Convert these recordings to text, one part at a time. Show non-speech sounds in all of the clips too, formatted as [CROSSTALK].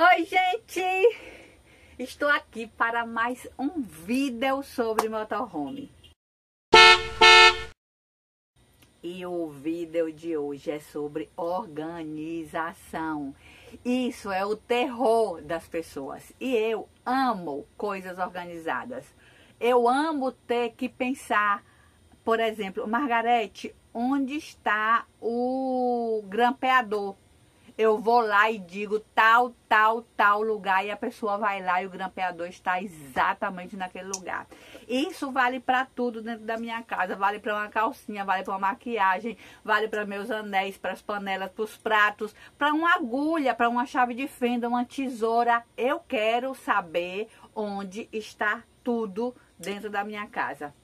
Oi, gente! Estou aqui para mais um vídeo sobre motorhome. E o vídeo de hoje é sobre organização. Isso é o terror das pessoas. E eu amo coisas organizadas. Eu amo ter que pensar, por exemplo, Margarete, onde está o grampeador? Eu vou lá e digo tal, tal, tal lugar e a pessoa vai lá e o grampeador está exatamente naquele lugar. Isso vale para tudo dentro da minha casa, vale para uma calcinha, vale para uma maquiagem, vale para meus anéis, para as panelas, para os pratos, para uma agulha, para uma chave de fenda, uma tesoura. Eu quero saber onde está tudo dentro da minha casa.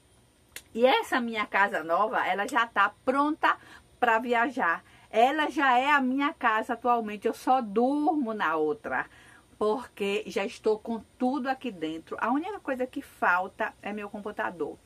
E essa minha casa nova, ela já está pronta para viajar ela já é a minha casa atualmente, eu só durmo na outra, porque já estou com tudo aqui dentro. A única coisa que falta é meu computador.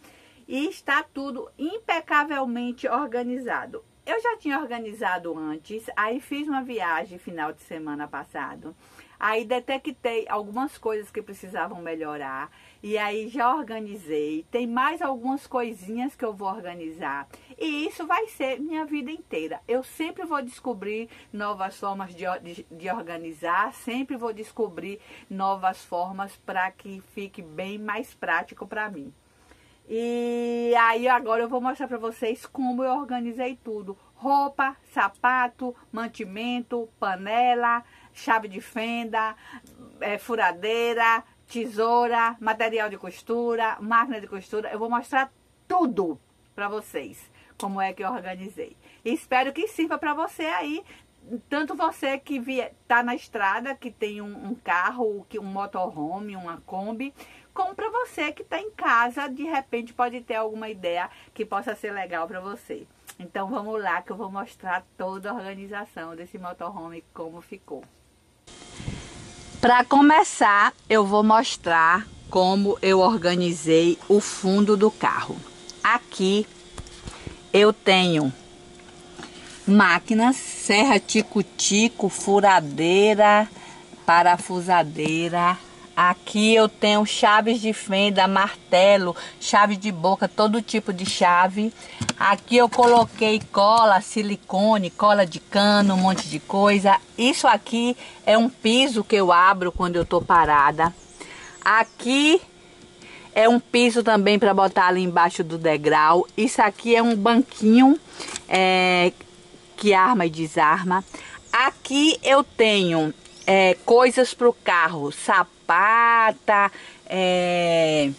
E está tudo impecavelmente organizado. Eu já tinha organizado antes, aí fiz uma viagem final de semana passado. Aí detectei algumas coisas que precisavam melhorar e aí já organizei. Tem mais algumas coisinhas que eu vou organizar. E isso vai ser minha vida inteira. Eu sempre vou descobrir novas formas de, de, de organizar, sempre vou descobrir novas formas para que fique bem mais prático para mim. E aí agora eu vou mostrar para vocês como eu organizei tudo. Roupa, sapato, mantimento, panela, chave de fenda, é, furadeira, tesoura, material de costura, máquina de costura. Eu vou mostrar tudo para vocês, como é que eu organizei. Espero que sirva para você aí, tanto você que está na estrada, que tem um, um carro, um motorhome, uma Kombi, como para você que está em casa, de repente pode ter alguma ideia que possa ser legal para você. Então vamos lá que eu vou mostrar toda a organização desse motorhome como ficou. Para começar, eu vou mostrar como eu organizei o fundo do carro. Aqui eu tenho máquinas, serra tico-tico, furadeira, parafusadeira, Aqui eu tenho chaves de fenda, martelo, chave de boca, todo tipo de chave. Aqui eu coloquei cola, silicone, cola de cano, um monte de coisa. Isso aqui é um piso que eu abro quando eu tô parada. Aqui é um piso também para botar ali embaixo do degrau. Isso aqui é um banquinho é, que arma e desarma. Aqui eu tenho é, coisas para o carro, sapata, é,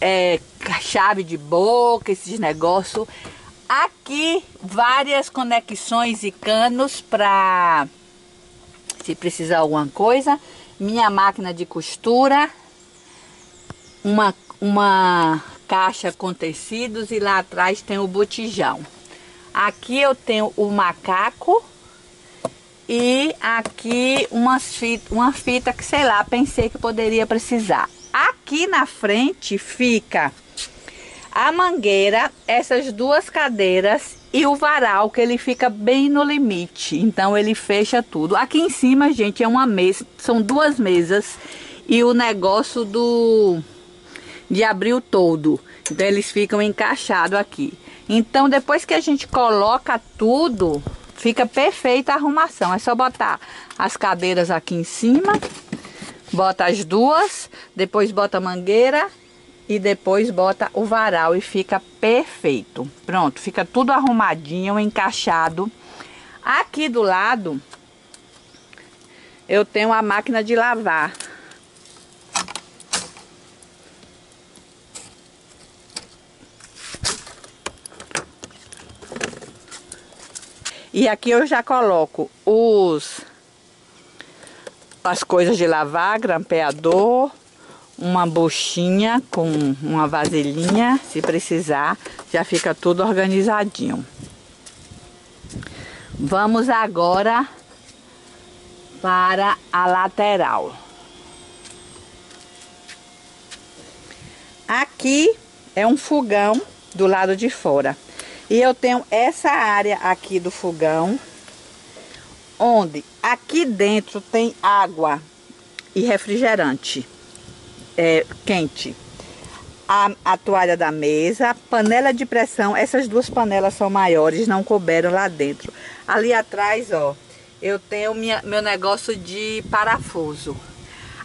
é, chave de boca, esses negócios. Aqui várias conexões e canos para se precisar alguma coisa. Minha máquina de costura, uma, uma caixa com tecidos e lá atrás tem o botijão. Aqui eu tenho o macaco e aqui umas fita, uma fita que, sei lá, pensei que poderia precisar. Aqui na frente fica a mangueira, essas duas cadeiras e o varal, que ele fica bem no limite. Então ele fecha tudo. Aqui em cima, gente, é uma mesa, são duas mesas e o negócio do de abrir o todo. Então eles ficam encaixados aqui. Então depois que a gente coloca tudo, Fica perfeita a arrumação. É só botar as cadeiras aqui em cima. Bota as duas. Depois bota a mangueira. E depois bota o varal. E fica perfeito. Pronto. Fica tudo arrumadinho, encaixado. Aqui do lado. Eu tenho a máquina de lavar. E aqui eu já coloco os as coisas de lavar, grampeador, uma buchinha com uma vasilhinha, se precisar, já fica tudo organizadinho. Vamos agora para a lateral. Aqui é um fogão do lado de fora. E eu tenho essa área aqui do fogão, onde aqui dentro tem água e refrigerante é, quente. A, a, toalha da mesa, panela de pressão, essas duas panelas são maiores, não couberam lá dentro. Ali atrás, ó, eu tenho minha, meu negócio de parafuso.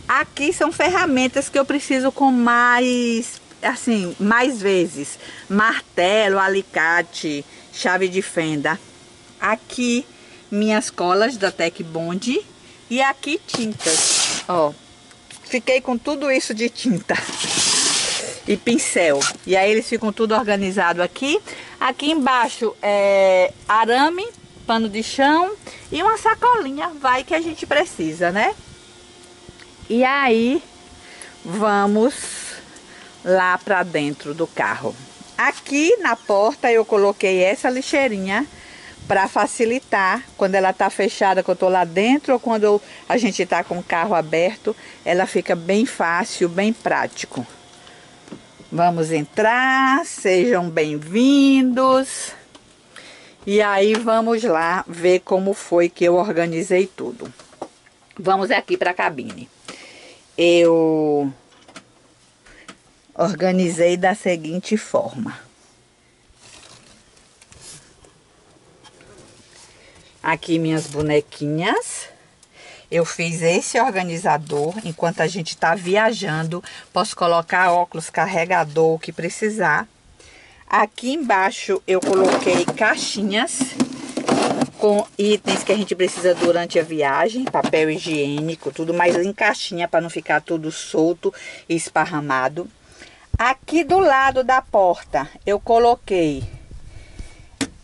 Aqui são ferramentas que eu preciso com mais, assim, mais vezes. Martelo, alicate, chave de fenda. Aqui, minhas colas da Tec Bond. E aqui, tintas. Ó, fiquei com tudo isso de tinta. [LAUGHS] e pincel. E aí eles ficam tudo organizado aqui. Aqui embaixo é arame, pano de chão e uma sacolinha, vai que a gente precisa, né? E aí, vamos lá para dentro do carro. Aqui na porta eu coloquei essa lixeirinha para facilitar quando ela tá fechada, quando eu tô lá dentro ou quando a gente tá com o carro aberto, ela fica bem fácil, bem prático. Vamos entrar, sejam bem-vindos. E aí vamos lá ver como foi que eu organizei tudo. Vamos aqui para a cabine eu organizei da seguinte forma. Aqui minhas bonequinhas. Eu fiz esse organizador enquanto a gente está viajando. Posso colocar óculos, carregador, o que precisar. Aqui embaixo eu coloquei caixinhas com itens que a gente precisa durante a viagem, papel higiênico, tudo mais em caixinha para não ficar tudo solto e esparramado. Aqui do lado da porta eu coloquei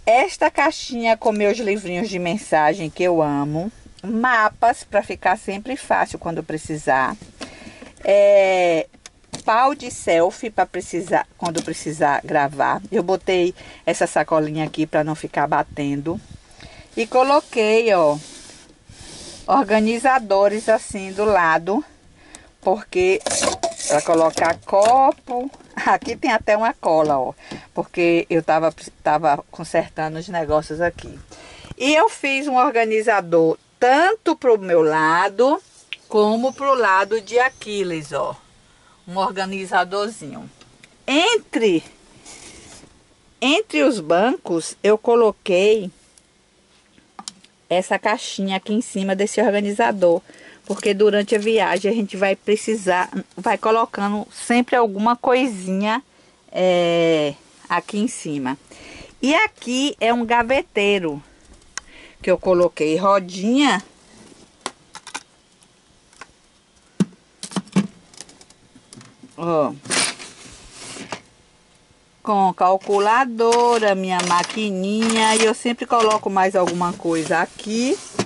esta caixinha com meus livrinhos de mensagem que eu amo, mapas para ficar sempre fácil quando precisar, é, pau de selfie para precisar quando precisar gravar. Eu botei essa sacolinha aqui para não ficar batendo. E coloquei, ó, organizadores assim do lado, porque para colocar copo, [LAUGHS] aqui tem até uma cola, ó, porque eu tava, tava consertando os negócios aqui. E eu fiz um organizador tanto pro meu lado, como pro lado de Aquiles, ó. Um organizadorzinho. Entre, entre os bancos, eu coloquei essa caixinha aqui em cima desse organizador. Porque durante a viagem a gente vai precisar, vai colocando sempre alguma coisinha é, aqui em cima. E aqui é um gaveteiro que eu coloquei rodinha. Ó com calculadora, minha maquininha e eu sempre coloco mais alguma coisa aqui. Aqui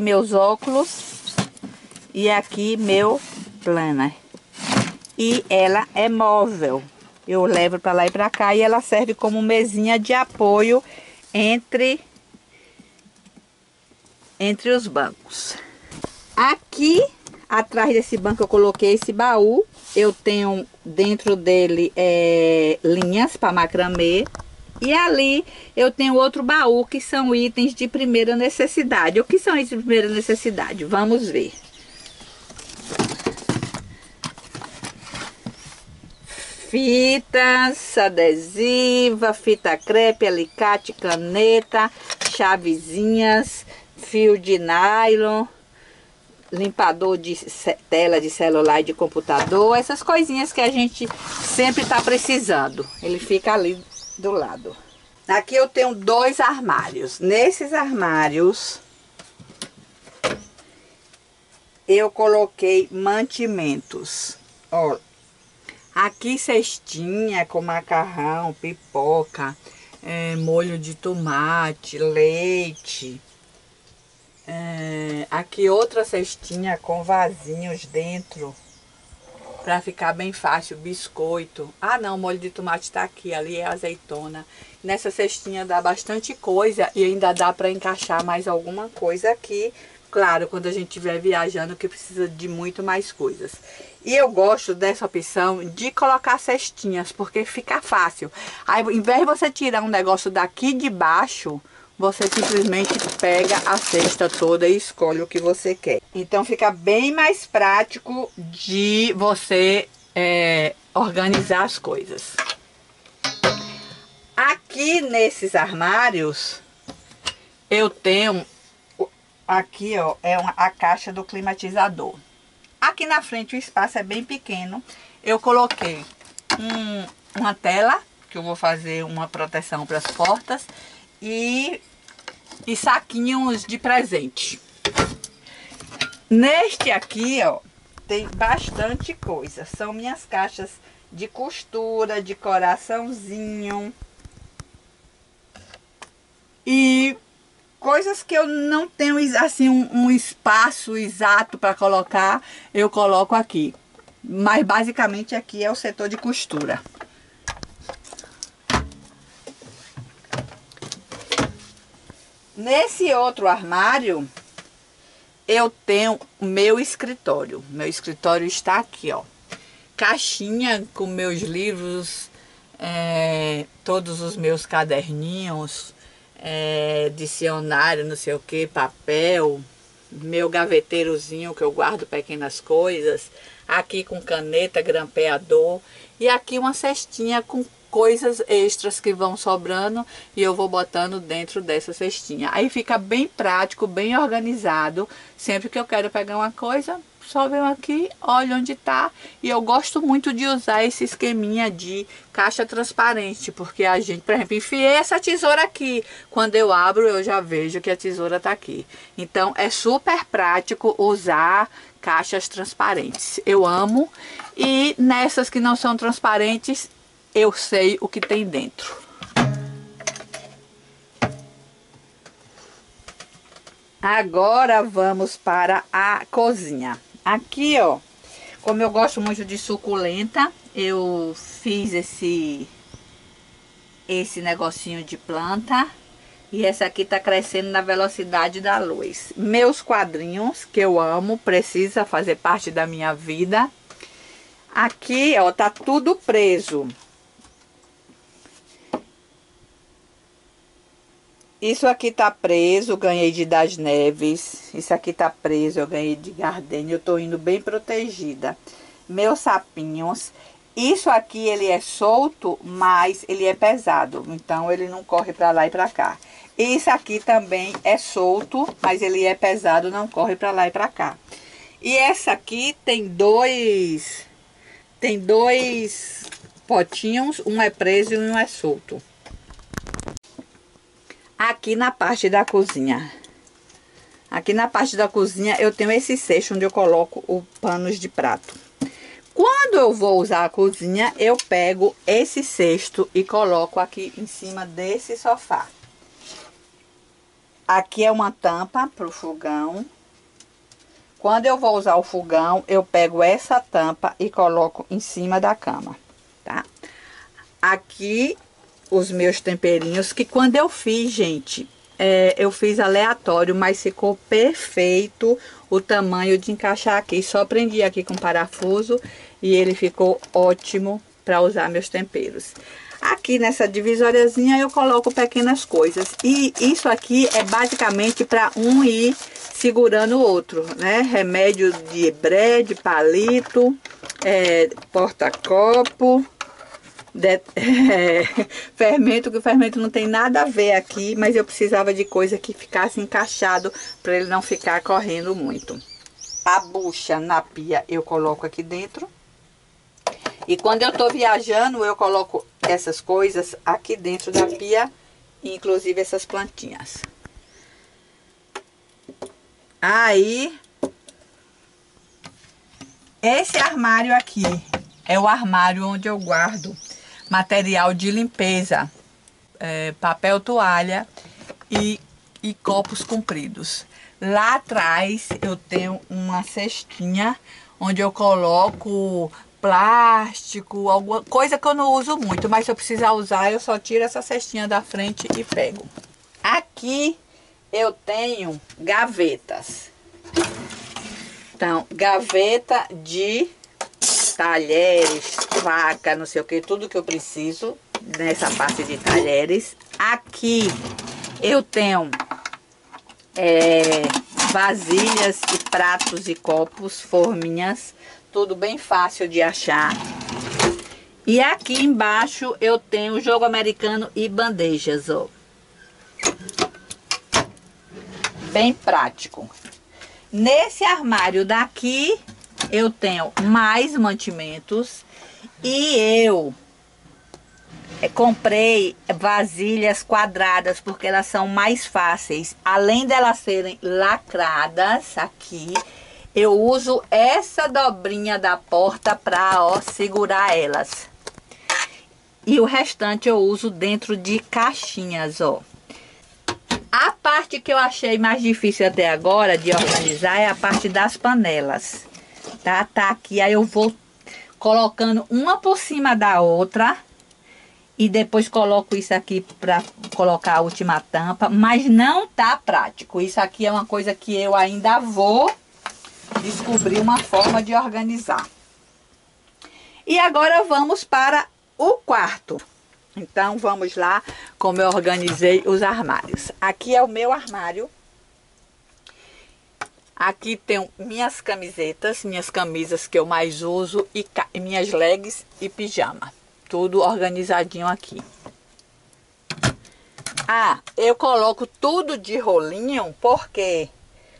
meus óculos e aqui meu planner. E ela é móvel. Eu levo para lá e para cá e ela serve como mesinha de apoio entre entre os bancos. Aqui atrás desse banco eu coloquei esse baú eu tenho dentro dele é, linhas para macramê. E ali eu tenho outro baú que são itens de primeira necessidade. O que são itens de primeira necessidade? Vamos ver. Fitas, adesiva, fita crepe, alicate, caneta, chavezinhas, fio de nylon, limpador de tela de celular e de computador, essas coisinhas que a gente sempre está precisando. Ele fica ali do lado. Aqui eu tenho dois armários. Nesses armários eu coloquei mantimentos. Ó, aqui cestinha com macarrão, pipoca, é, molho de tomate, leite, é, aqui outra cestinha com vasinhos dentro. Pra ficar bem fácil, biscoito. Ah não, molho de tomate tá aqui, ali é azeitona. Nessa cestinha dá bastante coisa e ainda dá para encaixar mais alguma coisa aqui. Claro, quando a gente estiver viajando que precisa de muito mais coisas. E eu gosto dessa opção de colocar cestinhas, porque fica fácil. Aí, ao invés de você tirar um negócio daqui de baixo, você simplesmente pega a cesta toda e escolhe o que você quer. Então fica bem mais prático de você é, organizar as coisas. Aqui nesses armários, eu tenho, aqui ó, é uma, a caixa do climatizador. Aqui na frente o espaço é bem pequeno. Eu coloquei um, uma tela, que eu vou fazer uma proteção para as portas e, e saquinhos de presente. Neste aqui, ó, tem bastante coisa. São minhas caixas de costura, de coraçãozinho. E coisas que eu não tenho assim um, um espaço exato para colocar, eu coloco aqui. Mas basicamente aqui é o setor de costura. Nesse outro armário, eu tenho o meu escritório. Meu escritório está aqui, ó. Caixinha com meus livros, é, todos os meus caderninhos, é, dicionário, não sei o que, papel, meu gaveteirozinho que eu guardo pequenas coisas, aqui com caneta, grampeador e aqui uma cestinha com coisas extras que vão sobrando e eu vou botando dentro dessa cestinha. Aí fica bem prático, bem organizado. Sempre que eu quero pegar uma coisa, só venho aqui, olho onde tá. E eu gosto muito de usar esse esqueminha de caixa transparente, porque a gente, por exemplo, enfiei essa tesoura aqui. Quando eu abro, eu já vejo que a tesoura tá aqui. Então, é super prático usar caixas transparentes. Eu amo. E nessas que não são transparentes, eu sei o que tem dentro. Agora vamos para a cozinha. Aqui, ó, como eu gosto muito de suculenta, eu fiz esse esse negocinho de planta e essa aqui tá crescendo na velocidade da luz. Meus quadrinhos, que eu amo, precisa fazer parte da minha vida. Aqui, ó, tá tudo preso. Isso aqui tá preso, ganhei de Das Neves. Isso aqui tá preso, eu ganhei de Gardenia. Eu tô indo bem protegida. Meus sapinhos. Isso aqui, ele é solto, mas ele é pesado. Então, ele não corre pra lá e pra cá. Isso aqui também é solto, mas ele é pesado, não corre pra lá e pra cá. E essa aqui tem dois... Tem dois potinhos, um é preso e um é solto aqui na parte da cozinha. Aqui na parte da cozinha eu tenho esse cesto onde eu coloco os panos de prato. Quando eu vou usar a cozinha, eu pego esse cesto e coloco aqui em cima desse sofá. Aqui é uma tampa para o fogão. Quando eu vou usar o fogão, eu pego essa tampa e coloco em cima da cama, tá? Aqui os meus temperinhos, que quando eu fiz, gente, é, eu fiz aleatório, mas ficou perfeito o tamanho de encaixar aqui. Só prendi aqui com parafuso e ele ficou ótimo para usar meus temperos. Aqui nessa divisóriazinha eu coloco pequenas coisas. E isso aqui é basicamente para um ir segurando o outro, né? Remédio de bré, de palito, é, porta-copo, de, [LAUGHS] é, fermento, que o fermento não tem nada a ver aqui, mas eu precisava de coisa que ficasse encaixado para ele não ficar correndo muito. A bucha na pia eu coloco aqui dentro. E quando eu tô viajando, eu coloco essas coisas aqui dentro da pia, inclusive essas plantinhas. Aí, esse armário aqui é o armário onde eu guardo material de limpeza, é, papel toalha e, e copos compridos. Lá atrás eu tenho uma cestinha onde eu coloco plástico, alguma coisa que eu não uso muito, mas se eu precisar usar, eu só tiro essa cestinha da frente e pego. Aqui eu tenho gavetas. Então, gaveta de talheres, faca, não sei o que, tudo que eu preciso nessa parte de talheres. Aqui Eu tenho é, vasilhas e pratos e copos, forminhas, tudo bem fácil de achar. E aqui embaixo eu tenho jogo americano e bandejas, ó. Bem prático. Nesse armário daqui eu tenho mais mantimentos e eu é, comprei vasilhas quadradas porque elas são mais fáceis. Além delas serem lacradas aqui, eu uso essa dobrinha da porta para segurar elas. E o restante eu uso dentro de caixinhas, ó. A parte que eu achei mais difícil até agora de organizar é a parte das panelas. Tá? Tá aqui, aí eu vou colocando uma por cima da outra e depois coloco isso aqui para colocar a última tampa, mas não tá prático. Isso aqui é uma coisa que eu ainda vou descobrir uma forma de organizar. E agora vamos para o quarto. Então vamos lá como eu organizei os armários. Aqui é o meu armário. Aqui tem minhas camisetas, minhas camisas que eu mais uso e minhas legs e pijama tudo organizadinho aqui. Ah, eu coloco tudo de rolinho porque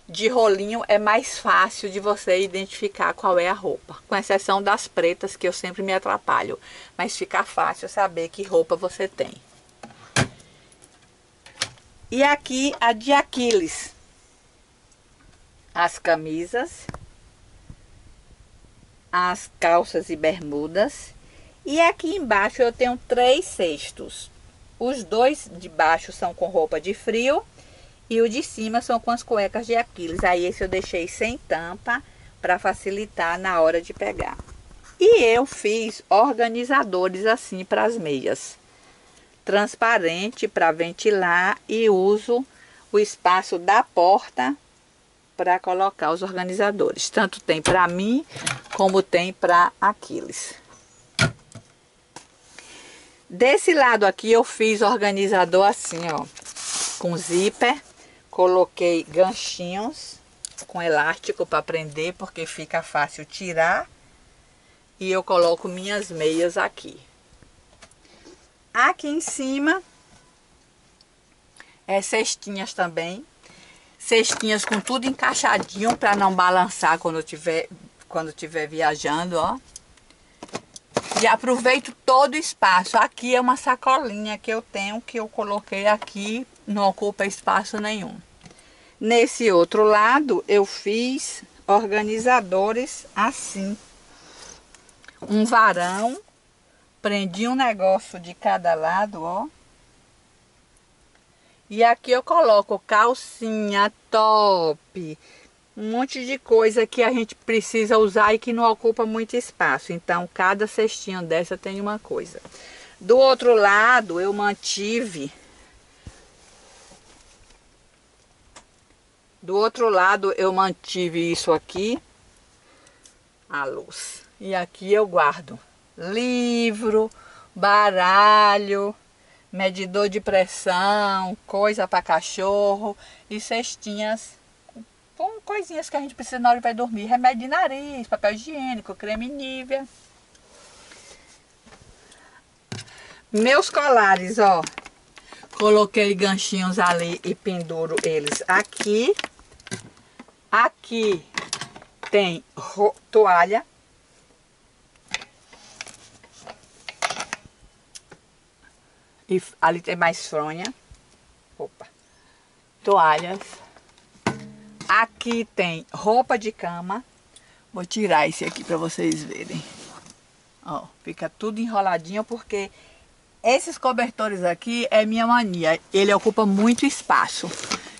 de rolinho é mais fácil de você identificar qual é a roupa. Com exceção das pretas que eu sempre me atrapalho. Mas fica fácil saber que roupa você tem. E aqui a de Aquiles. As camisas. As calças e bermudas e aqui embaixo eu tenho três cestos. Os dois de baixo são com roupa de frio e o de cima são com as cuecas de Aquiles. Aí esse eu deixei sem tampa para facilitar na hora de pegar. E eu fiz organizadores assim para as meias. Transparente para ventilar e uso o espaço da porta para colocar os organizadores. Tanto tem para mim como tem para Aquiles. Desse lado aqui eu fiz organizador assim, ó, com zíper. Coloquei ganchinhos com elástico para prender, porque fica fácil tirar. E eu coloco minhas meias aqui. Aqui em cima é cestinhas também. Cestinhas com tudo encaixadinho para não balançar quando tiver quando tiver viajando, ó. E aproveito todo o espaço. Aqui é uma sacolinha que eu tenho, que eu coloquei aqui, não ocupa espaço nenhum. Nesse outro lado, eu fiz organizadores assim. Um varão, prendi um negócio de cada lado, ó. E aqui eu coloco calcinha, top, um monte de coisa que a gente precisa usar e que não ocupa muito espaço. Então, cada cestinho dessa tem uma coisa. Do outro lado, eu mantive... Do outro lado, eu mantive isso aqui, a luz. E aqui eu guardo livro, baralho, medidor de pressão, coisa para cachorro e cestinhas com coisinhas que a gente precisa na hora de dormir. Remédio de nariz, papel higiênico, creme Nivea. Meus colares, ó. Coloquei ganchinhos ali e penduro eles aqui. Aqui tem toalha. E ali tem mais fronha. Opa. Toalhas. Aqui tem roupa de cama. Vou tirar esse aqui para vocês verem. Ó, fica tudo enroladinho porque esses cobertores aqui é minha mania. Ele ocupa muito espaço.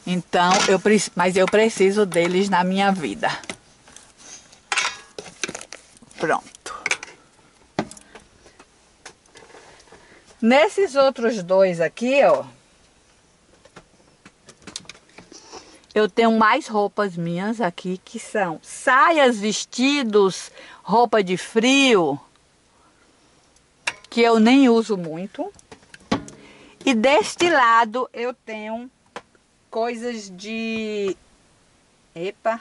Então, eu mas eu preciso deles na minha vida. Pronto. Nesses outros dois aqui, ó, Eu tenho mais roupas minhas aqui que são saias, vestidos, roupa de frio, que eu nem uso muito. E deste lado eu tenho coisas de... Epa!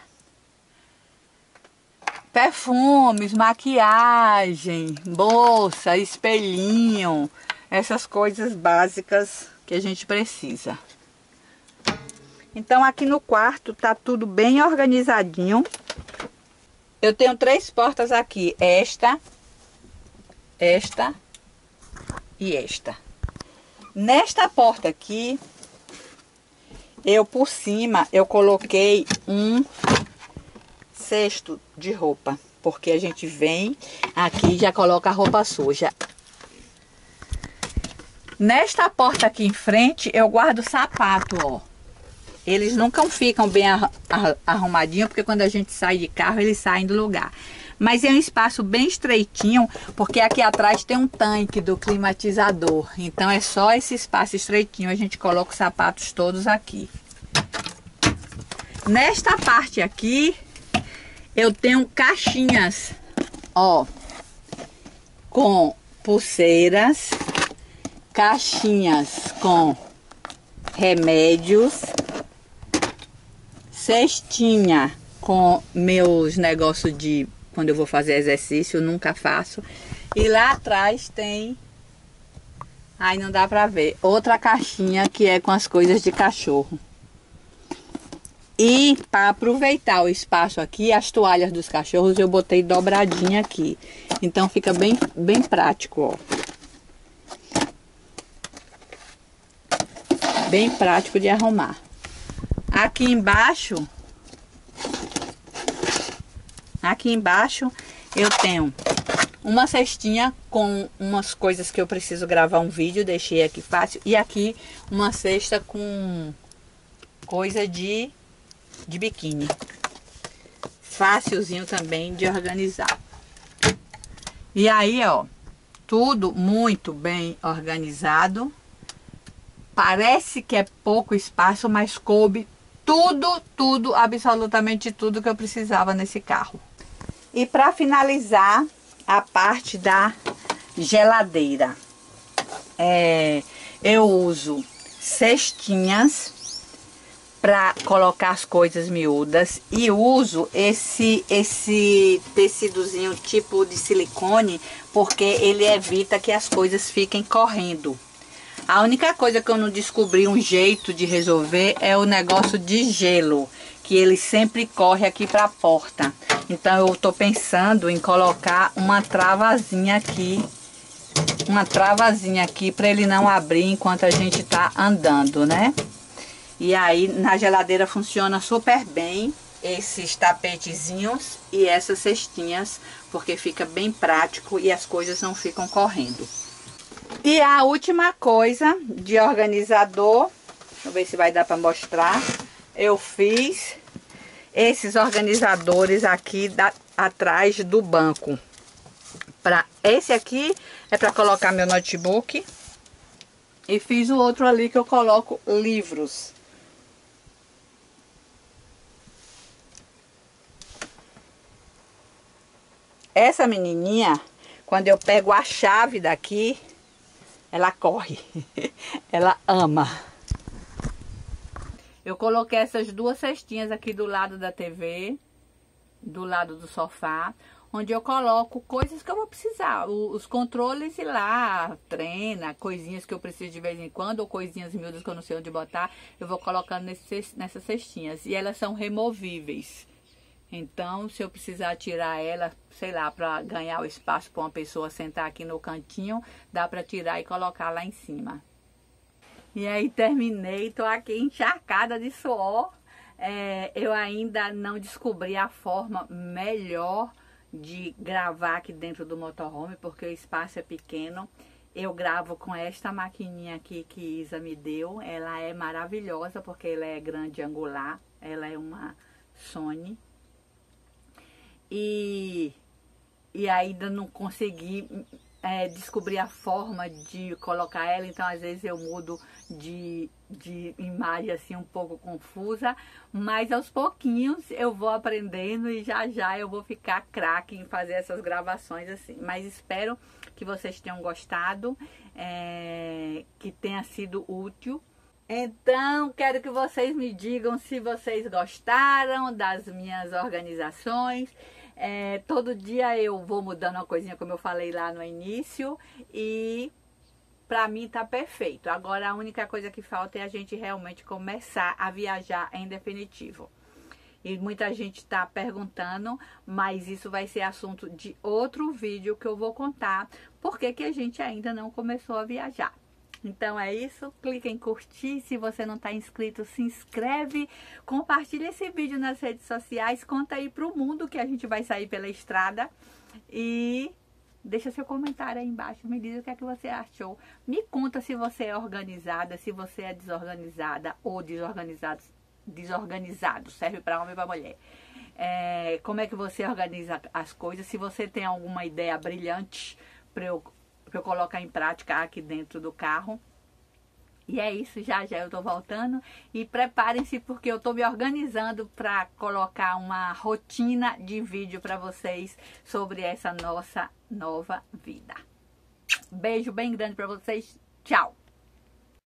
Perfumes, maquiagem, bolsa, espelhinho, essas coisas básicas que a gente precisa. Então aqui no quarto tá tudo bem organizadinho. Eu tenho três portas aqui, esta, esta e esta. Nesta porta aqui, eu por cima, eu coloquei um cesto de roupa. Porque a gente vem aqui e já coloca a roupa suja. Nesta porta aqui em frente, eu guardo sapato, ó. Eles nunca ficam bem arrumadinhos, porque quando a gente sai de carro, eles saem do lugar. Mas é um espaço bem estreitinho, porque aqui atrás tem um tanque do climatizador. Então é só esse espaço estreitinho, a gente coloca os sapatos todos aqui. Nesta parte aqui, eu tenho caixinhas, ó, com pulseiras, caixinhas com remédios, cestinha com meus negócios de quando eu vou fazer exercício, eu nunca faço. E lá atrás tem aí não dá pra ver, outra caixinha que é com as coisas de cachorro. E para aproveitar o espaço aqui, as toalhas dos cachorros eu botei dobradinha aqui. Então fica bem, bem prático, ó. Bem prático de arrumar. Aqui embaixo, aqui embaixo eu tenho uma cestinha com umas coisas que eu preciso gravar um vídeo, deixei aqui fácil. E aqui uma cesta com coisa de, de biquíni. Fácilzinho também de organizar. E aí, ó, tudo muito bem organizado. Parece que é pouco espaço, mas coube tudo, tudo, absolutamente tudo que eu precisava nesse carro. E para finalizar, a parte da geladeira. É, eu uso cestinhas para colocar as coisas miúdas e uso esse esse tecidozinho tipo de silicone porque ele evita que as coisas fiquem correndo. A única coisa que eu não descobri um jeito de resolver é o negócio de gelo, que ele sempre corre aqui para a porta. Então eu tô pensando em colocar uma travazinha aqui, uma travazinha aqui para ele não abrir enquanto a gente tá andando, né? E aí na geladeira funciona super bem esses tapetezinhos e essas cestinhas, porque fica bem prático e as coisas não ficam correndo. E a última coisa de organizador, deixa eu ver se vai dar para mostrar. Eu fiz esses organizadores aqui da, atrás do banco. Pra, esse aqui é para colocar meu notebook. E fiz o outro ali que eu coloco livros. Essa menininha, quando eu pego a chave daqui, ela corre, [LAUGHS] ela ama. Eu coloquei essas duas cestinhas aqui do lado da TV, do lado do sofá, onde eu coloco coisas que eu vou precisar. Os controles e lá, treina, coisinhas que eu preciso de vez em quando, ou coisinhas miúdas que eu não sei onde botar, eu vou colocando nesse, nessas cestinhas. E elas são removíveis. Então, se eu precisar tirar ela, sei lá, para ganhar o espaço para uma pessoa sentar aqui no cantinho, dá para tirar e colocar lá em cima. E aí terminei, tô aqui encharcada de suor. É, eu ainda não descobri a forma melhor de gravar aqui dentro do motorhome, porque o espaço é pequeno. Eu gravo com esta maquininha aqui que Isa me deu. Ela é maravilhosa porque ela é grande angular. Ela é uma Sony e, e ainda não consegui é, descobrir a forma de colocar ela, então às vezes eu mudo de, de imagem assim um pouco confusa, mas aos pouquinhos eu vou aprendendo e já já eu vou ficar craque em fazer essas gravações assim. Mas espero que vocês tenham gostado, é, que tenha sido útil. Então, quero que vocês me digam se vocês gostaram das minhas organizações. É, todo dia eu vou mudando uma coisinha, como eu falei lá no início, e para mim tá perfeito. Agora a única coisa que falta é a gente realmente começar a viajar em definitivo. E muita gente está perguntando, mas isso vai ser assunto de outro vídeo que eu vou contar, porque que a gente ainda não começou a viajar. Então é isso, clica em curtir, se você não está inscrito, se inscreve, compartilha esse vídeo nas redes sociais, conta aí para o mundo que a gente vai sair pela estrada e deixa seu comentário aí embaixo, me diz o que é que você achou. Me conta se você é organizada, se você é desorganizada ou desorganizado, desorganizado, serve para homem e para mulher. É, como é que você organiza as coisas, se você tem alguma ideia brilhante para eu para eu colocar em prática aqui dentro do carro. E é isso, já já eu tô voltando. E preparem-se porque eu tô me organizando para colocar uma rotina de vídeo para vocês sobre essa nossa nova vida. Beijo bem grande para vocês. Tchau!